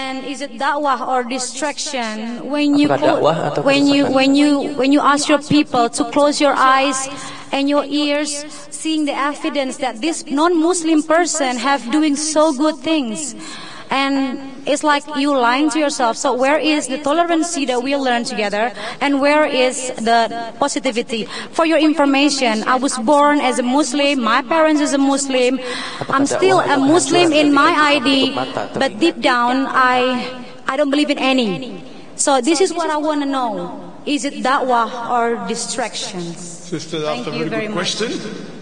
And is it da'wah or distraction? When you dakwah when you when you when you ask your people to close your eyes and your ears seeing the evidence that this non-Muslim person have doing so good things and it's like you lying to yourself. So where is the tolerancy that we learn together? And where is the positivity? For your information I was born as a Muslim. My parents is a Muslim. I'm still a Muslim in my ID but deep down I I don't believe in any. So this is what I want to know. Is it da'wah or distractions? Sister Thank asked a you very very good much. question,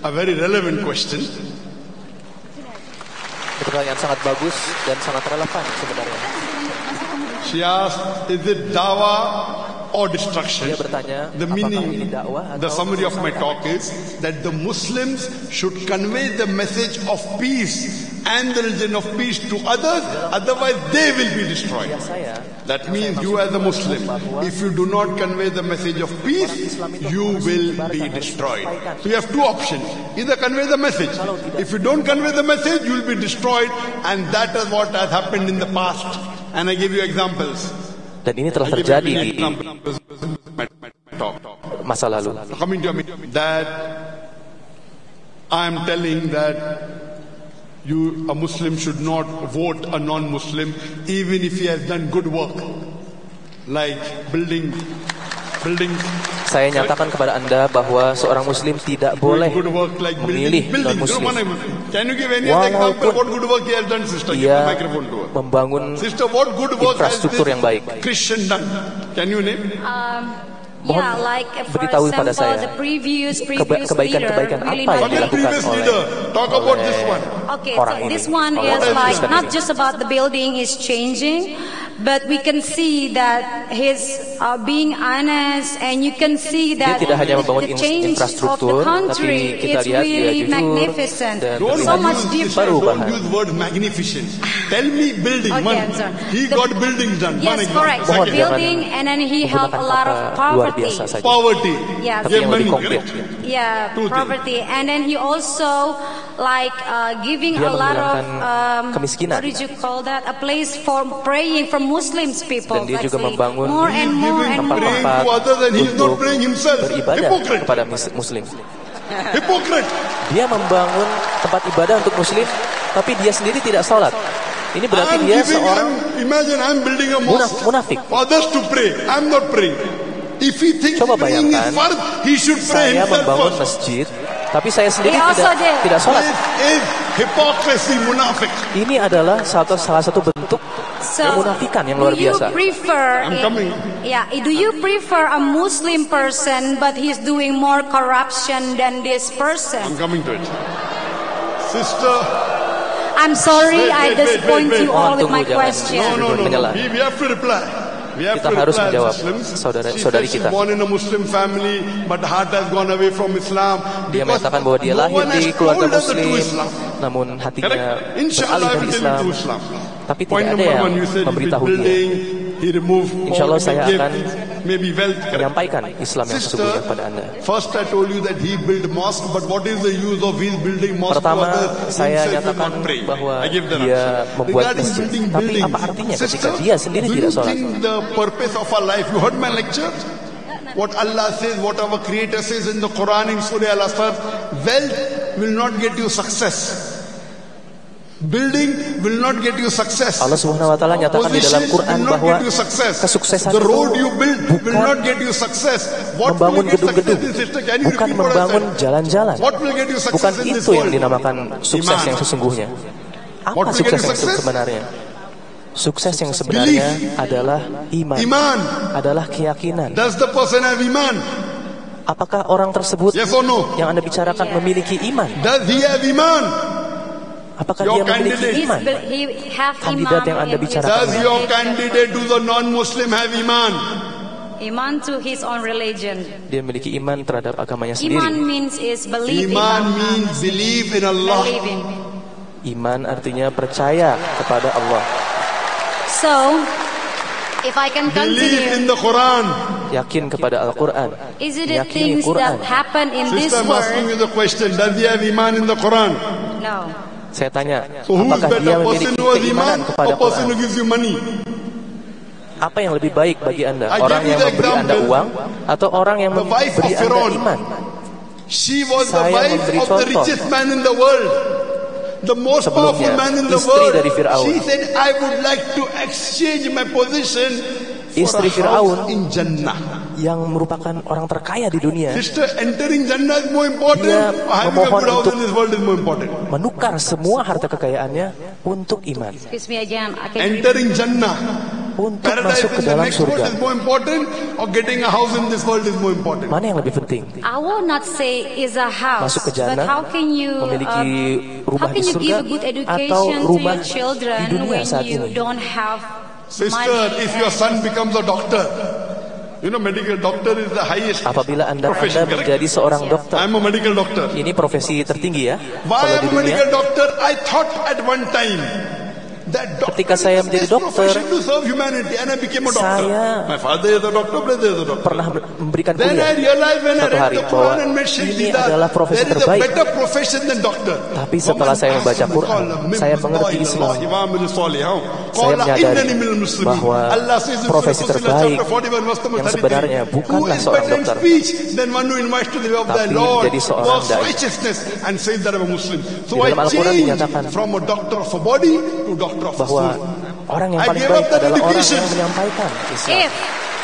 a very relevant question. Pertanyaan sangat bagus dan sangat relevan sebenarnya. She asked, is it dawa or destruction? Dia bertanya, The meaning, the summary of my talk is that the Muslims should convey the message of peace and the religion of peace to others, otherwise they will be destroyed. That means you as a Muslim, if you do not convey the message of peace, you will be destroyed. So you have two options. Either convey the message. If you don't convey the message, you will be destroyed. And that is what has happened in the past. And I give you examples. dan ini telah terjadi di masa lalu. Coming to me, that I am telling that you, a Muslim should not vote a non-Muslim even if he has done good work, like building, building, Saya nyatakan kepada Anda bahwa seorang muslim tidak boleh memilih non-muslim. Can you give any other Walaupun example what good work he has done, sister? Give the Dia microphone to her. membangun Sister, what good work has infrastruktur yang baik. Christian done? Can you name? Mohon yeah, like for beritahu example, pada saya, the previous previous kebaikan-kebaikan leader really apa yang dilakukan oleh leader. Talk about this one. Okay, orang so ini. this one is like not just about the building is changing, but we can see that his uh, being honest, and you can see Dia that tidak hanya membangun the change of the country tapi is really magnificent, Don't so much use, different. Don't use word magnificent. Tell me building. Okay, one. He The- got buildings done. one Yes, example. correct. Mohon Building, and then he helped a lot of kata poverty. biasa saja. poverty. Yes. Tapi yang lebih konkret. Yeah, things. poverty, and then he also like uh, giving Dia a lot of um, kemiskinan. what did you call that? A place for praying for Muslims people. Dan dia juga say. membangun more and more and more. praying tempat-tempat untuk praying himself. beribadah Hypocrite. kepada muslim. Hypocrite. Dia membangun tempat ibadah untuk muslim, tapi dia sendiri tidak sholat. Ini berarti I'm dia seorang I'm, imagine I'm building a mosque munafik. for others to pray. I'm not praying. If he thinks Coba bayangkan, fard, he should pray saya membangun masjid, tapi saya sendiri also tidak tidak sholat. Ini adalah satu salah satu bentuk So, kemunafikan yang luar do you biasa. prefer? I'm coming. Yeah, do you prefer a Muslim person but he's doing more corruption than this I'm person? coming to it. Sister, I'm sorry, Wait, I wait, wait, disappoint wait, you wait. all Mohon with my question. no, no, no, no. We, we have to reply. Kita harus menjawab, saudara- saudari kita. Dia mengatakan bahwa dia lahir di keluarga muslim, namun hatinya beralih dari Islam. Tapi tidak ada yang one, you said he memberitahu built dia. building, he removed Insya Allah all, saya akan maybe wealth. menyampaikan Islam yang Sister, sesungguhnya kepada anda. first I told you that he built mosque, but what is the use of his building mosque Pertama, to others? saya nyatakan bahwa I give the dia answer. membuat Regarding masjid. building Tapi apa artinya ketika dia sendiri do tidak you sholat? think the purpose of our life, you heard my lecture? What Allah says, what our Creator says in the Quran in Surah Al-Asr, wealth will not get you success. Building will not get you success. Allah Subhanahu wa taala nyatakan di dalam Quran will bahwa kesuksesan The road you build will bukan not get you success. What will membangun gedung-gedung, bukan membangun jalan-jalan. Will Bukan itu yang dinamakan sukses yang sesungguhnya. Apa will sukses yang sebenarnya? Sukses yang sebenarnya adalah iman, Iman. adalah keyakinan. Does the person have iman? Apakah orang tersebut Yes no? yang Anda bicarakan memiliki iman? Does he have iman? Apakah Your dia memiliki candidate. Iman? be- he have Kandidat yang Anda in bicarakan. Does your candidate to the non-Muslim have iman? Iman to his own religion. Dia memiliki iman terhadap agamanya sendiri. Iman means is believe in Iman Allah. means believe in Allah. Believe in. Iman artinya percaya kepada Allah, So, if I can Believe in continue, the Quran. yakin kepada Al-Quran, is it the things Quran. that happen in this Sister, I'm asking world? you the question. Does he have iman in the Quran? No. Saya tanya, So apakah dia memiliki keimanan iman kepada Quran? Apa yang lebih baik bagi Anda? Orang yang memberi Anda uang atau orang yang memberi Anda iman? She was the Saya wife memberi of the contoh. richest man in the world. The most powerful man in the world. dari Firaun. She said, I would like to exchange my position for Istri a Firaun. house in Jannah. Yang merupakan orang terkaya di dunia Sister, entering Jannah is more important Dia or having a memohon good house untuk- in this world is more important? menukar semua harta kekayaannya untuk iman, Entering Jannah. untuk Paradise masuk ke dalam surga. is more important or getting a house in this world is more important? Mana yang lebih penting? I will not say is a house, Masuk ke jannah, how can you memiliki um, rumah how di can you surga, give a good atau rumah your children di dunia when saat you ini? don't have Sister, if your son becomes a doctor, Apabila Anda, anda menjadi seorang dokter, I'm a medical doctor. ini profesi tertinggi ya. Why I'm a medical doctor? I thought at one time Ketika saya menjadi dokter, a doctor. saya a doctor, a doctor. pernah memberikan kuliah. read hari bahwa ini adalah profesi a terbaik. doctor. Tapi setelah saya membaca Quran, saya mengerti Islam. Saya menyadari bahwa profesi terbaik yang sebenarnya bukanlah seorang dokter, tapi menjadi seorang dai. Di dalam Al-Quran dinyatakan bahwa orang yang I paling gave baik up that adalah orang yang menyampaikan Islam. If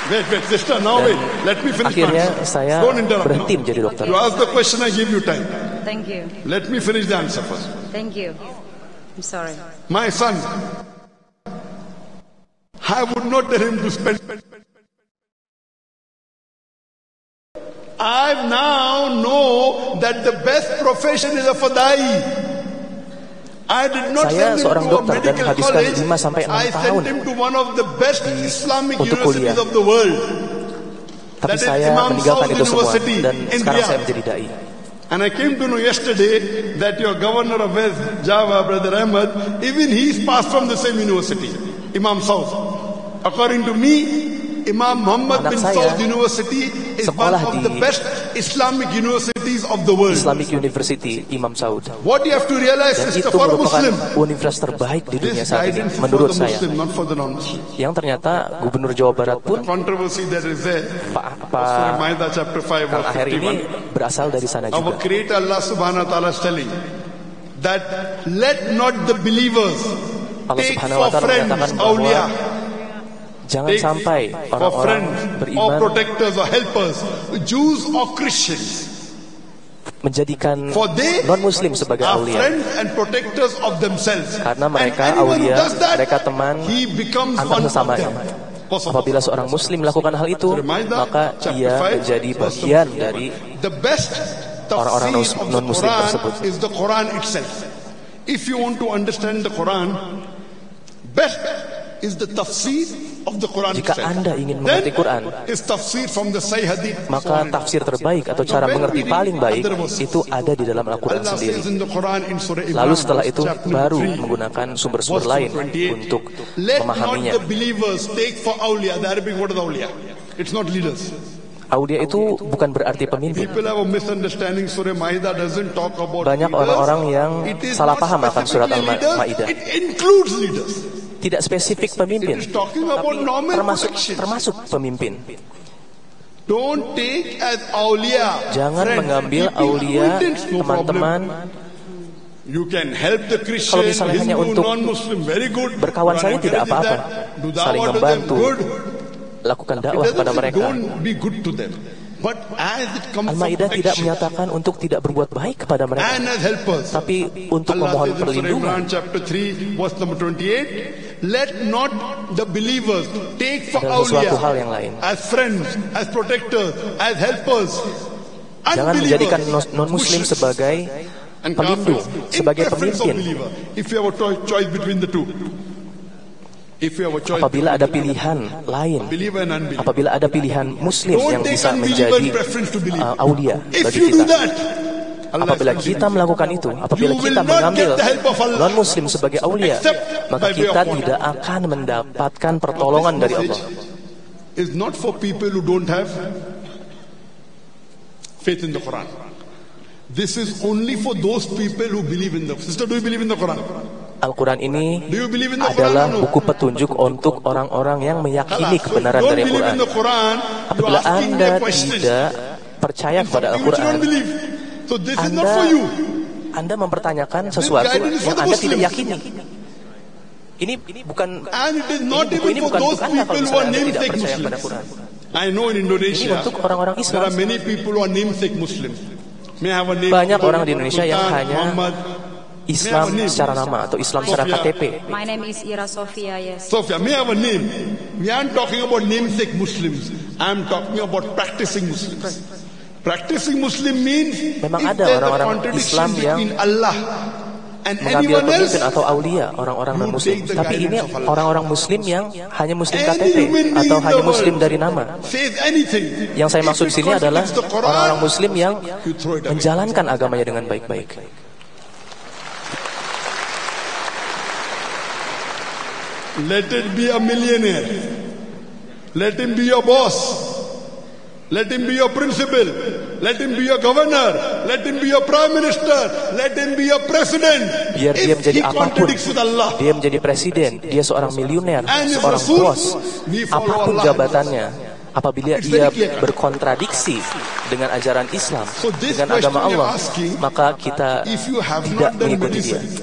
Wait, wait, sister, now wait. Let me finish Akhirnya my answer. saya Don't interrupt berhenti menjadi dokter. You ask the question, I give you time. thank you, Let me finish the answer first. thank you. I'm sorry. My son, I would not tell him to spend. I now know that the best profession is a fadai. I did not Saya send him seorang to a dokter dan medical menghabiskan college. 5 sampai 6 I tahun sent him to one of the best Islamic untuk universities kuliah. of the world. Tapi That is saya Imam meninggalkan Saud itu semua University dan in sekarang Riyadh. saya menjadi dai. And I came to know yesterday that your governor of West Java, Brother Ahmed, even he's passed from the same university, Imam South. According to me, Imam Muhammad Anak bin saya Saud University is one of the best Islamic universities of the world. Islamic University Imam Saud. What you have to realize Dan is itu for Muslim, universitas terbaik di dunia saat ini menurut saya. Yang ternyata Gubernur Jawa Barat pun. Pak Surah Pak Ma'idah chapter 5 Kang verse Aher ini 51. berasal dari sana Our juga. Creator Allah subhanahu wa ta'ala is telling that let not the believers Allah Subhanahu wa Ta'ala friends menyatakan bahwa Jangan take sampai orang-orang or beriman protectors or helpers, Jews or Christians. menjadikan non-muslim sebagai aulia. Karena mereka aulia, mereka teman antar sesamanya. Apabila seorang muslim melakukan hal itu, maka ia 5, menjadi bagian 51. dari The best Orang-orang non-Muslim tersebut. is the Quran itself. If you want to understand the Quran, best is the tafsir Jika. Anda ingin mengerti Quran, maka tafsir terbaik atau cara mengerti paling baik itu ada di dalam Al-Quran sendiri. Lalu setelah itu baru 3, menggunakan sumber-sumber lain 28, untuk memahaminya. It's not leaders. Aulia itu bukan berarti pemimpin. Banyak orang-orang yang salah paham akan surat Al-Ma'idah. Tidak spesifik pemimpin, tapi termasuk termasuk pemimpin. Don't take as awliya. Jangan mengambil aulia teman-teman. You can help the Christian, Kalau misalnya hanya Hindu, untuk very good. berkawan saja tidak apa-apa. Saling membantu. lakukan dakwah kepada mereka. Al-Maidah tidak menyatakan untuk tidak berbuat baik kepada mereka, tapi untuk memohon perlindungan. Imran chapter 3 verse number 28 let not the believers take for awliya as friends as protectors as helpers Jangan menjadikan non-muslim mushricks, sebagai pelindung, sebagai pemimpin. believer. if you have a cho- choice between the two if you have a choice Apabila ada pilihan lain, apabila ada pilihan muslim yang bisa menjadi uh, aulia if bagi you do kita. Apabila kita melakukan itu, apabila kita mengambil non-muslim sebagai aulia, maka kita tidak akan mendapatkan pertolongan dari Allah. is not for people who don't have faith in the Quran. This is only for those people who believe in the Sister, do you believe in the Quran? Al-Quran ini adalah buku petunjuk untuk orang-orang yang meyakini kebenaran dari Al-Quran. Apabila Anda tidak percaya kepada Al-Quran. So this is not Anda for you. Anda mempertanyakan sesuatu guidance is for yang Anda tidak Muslims. yakini. Ini ini bukan And it is not ini, even ini for bukan those untuk Anda kalau people who are Anda tidak namesake Muslims. Quran. I know in Ini Indonesia untuk orang-orang there Islam. are many people who are namesake Muslims. May have a name? Banyak orang di Indonesia yang hanya Muhammad. Islam secara nama atau Islam secara Sofia. KTP. My name is Ira Sofia, yes. Sophia, may I have a name? We aren't talking about namesake Muslims. I'm talking about practicing Muslims. Practicing Muslim means Memang ada orang-orang Islam yang between Allah and mengambil anyone else, pemimpin atau aulia orang-orang non muslim. tapi ini orang-orang muslim yang hanya muslim KTP atau hanya muslim dari nama. yang saya maksud sini adalah orang-orang muslim yang menjalankan agamanya dengan baik-baik. Let it be a millionaire. Let him be your boss. Let him be your principal. Let him be your governor. Let him be your prime minister. Let him be your president. biar dia menjadi apa pun dia menjadi presiden dia seorang miliuner seorang bos apa pun jabatannya apabila It's ia very clear. berkontradiksi dengan ajaran Islam dengan agama Allah maka kita tidak mengikuti dia